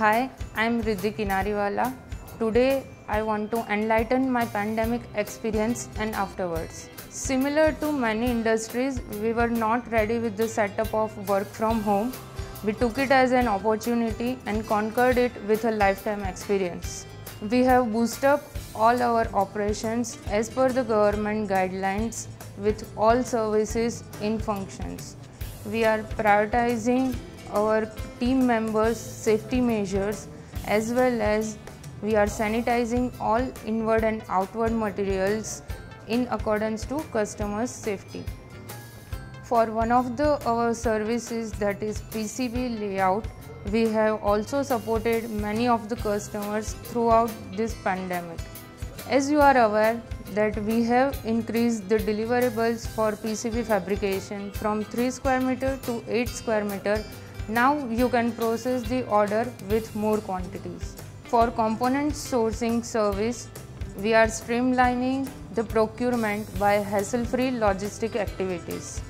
Hi, I'm Riddhi Kinariwala. Today I want to enlighten my pandemic experience and afterwards. Similar to many industries, we were not ready with the setup of work from home. We took it as an opportunity and conquered it with a lifetime experience. We have boosted up all our operations as per the government guidelines with all services in functions. We are prioritizing our team members' safety measures as well as we are sanitizing all inward and outward materials in accordance to customers' safety. For one of the our services that is PCB layout, we have also supported many of the customers throughout this pandemic. As you are aware that we have increased the deliverables for PCB fabrication from 3 square meter to 8 square meter. Now you can process the order with more quantities. For component sourcing service, we are streamlining the procurement by hassle-free logistic activities.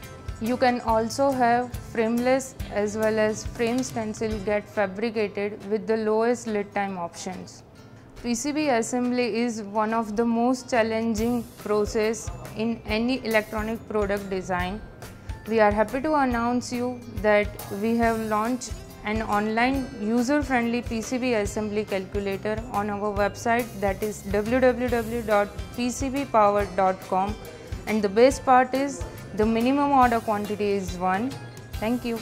You can also have frameless as well as frame stencil get fabricated with the lowest lead time options. PCB assembly is one of the most challenging process in any electronic product design. We are happy to announce you that we have launched an online user-friendly PCB assembly calculator on our website that is www.pcbpower.com and the best part is the minimum order quantity is 1. Thank you.